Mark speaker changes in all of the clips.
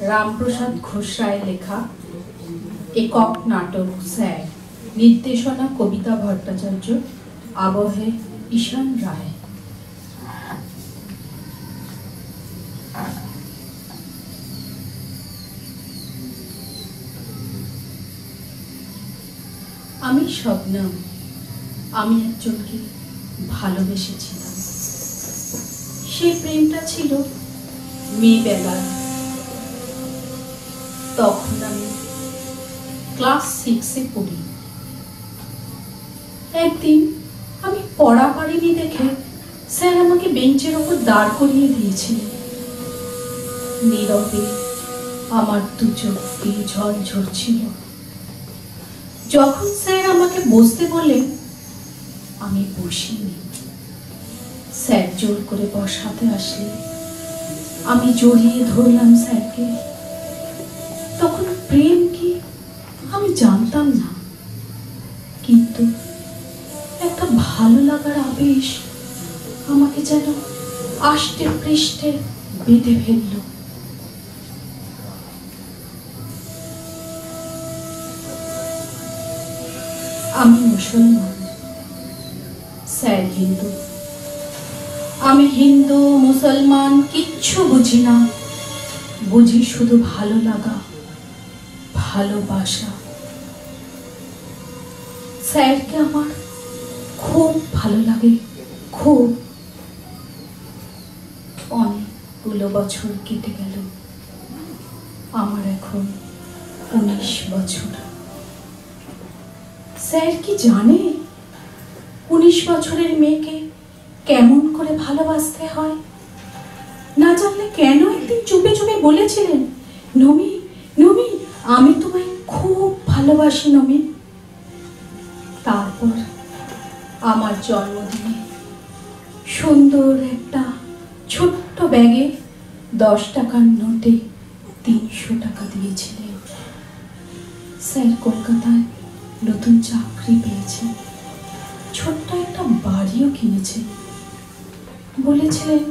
Speaker 1: রামপ্রসাদ ঘোষ রায় লেখা একক নাটক স্যার। নির্দেশনা কবিতা ভট্টাচার্য, আবহে ঈশান রায়। আমি স্বপ্নম আমি একজনকে ভালোবেসেছিলাম। সেই প্রেমটা ছিল মেয়েবেলার তখন আমি ক্লাস সিক্সে পড়ি। একদিন আমি পড়া পারিনি দেখে স্যার আমাকে বেঞ্চের ওপর দাঁড় করিয়ে দিয়েছিলেন নীরবে আমার দু চোখ ঝরছিল যখন স্যার আমাকে বসতে বললেন, আমি বসিনি। স্যার জোর করে বসাতে আসলে আমি জড়িয়ে ধরলাম স্যারকে। লাগার আবেশ আমাকে যেন আষ্টে পৃষ্ঠে বেঁধে ফেলল। আমি মুসলমান, স্যার হিন্দু। আমি হিন্দু, মুসলমান, কিচ্ছু বুঝি না। বুঝি শুধু ভালো লাগা, ভালোবাসা। স্যারকে আমার খুব ভালো লাগে, খুব। অনেকগুলো বছর কেটে গেল। আমার এখন উনিশ বছর। স্যার কি জানে? উনিশ বছরের মেয়েকে কেমন করে ভালোবাসতে হয়? না জানলে কেন একদিন চুপে চুপে বলেছিলেন নমি নমি আমি তোমায় খুব ভালোবাসি নমি আমার জন্মদিনে। সুন্দর একটা ছোট্ট ব্যাগে দশ টাকার নোটে তিনশো টাকা দিয়েছিলেন স্যার কলকাতায় নতুন চাকরি পেয়েছে। ছোট্ট একটা বাড়িও কিনেছে। বলেছিলেন,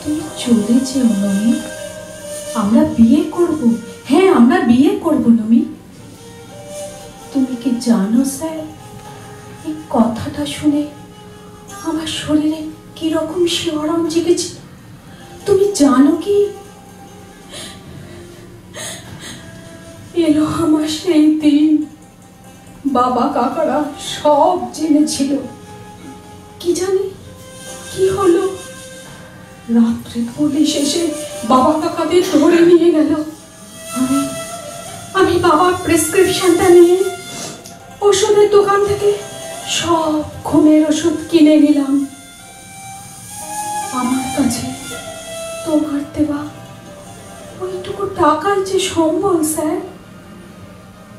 Speaker 1: তুমি চলে যেও নমি আমরা বিয়ে করব। হ্যাঁ আমরা বিয়ে করব নমি তুমি কি জানো স্যার কথাটা শুনে আমার শরীরে কীরকম শিহরণ জেগেছে। তুমি জানো কি? এলো আমার সেই দিন। বাবা, কাকারা সব জেনেছিল। কি জানি কি হলো? রাত্রে পুলিশ এসে বাবা, কাকাদের ধরে নিয়ে গেল। আমি আমি বাবার প্রেসক্রিপশনটা নিয়ে ওষুধের দোকান থেকে সব ঘুমের ওষুধ কিনে নিলাম। আমার কাছে তোমার দেওয়া ওইটুকু টাকার যে সম্বল, স্যার,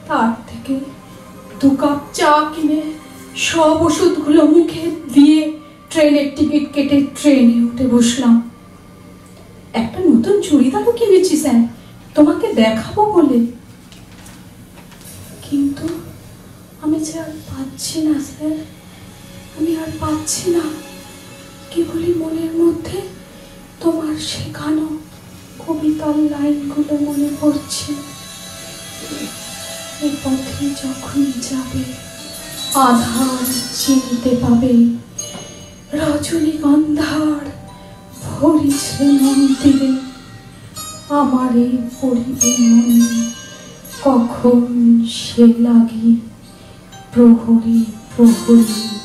Speaker 1: তার থেকে দু কাপ চা কিনে সব ওষুধগুলো মুখে দিয়ে ট্রেনের টিকিট কেটে ট্রেনে উঠে বসলাম। একটা নতুন চুড়িদারও কিনেছি, স্যার। তোমাকে দেখাবো বলে। কিন্তু আমি যে আর পাচ্ছি না, স্যার। আমি আর পাচ্ছি না। কেবলই মনের মধ্যে তোমার শেখানো কবিতার লাইনগুলো মনে পড়ছে। এ পথে যখন যাবে, আধার চিনতে পাবে। রজনীগন্ধার ভরিছে মন্দিরে আমার এই পরিবে মনে কখন সে লাগি pour vous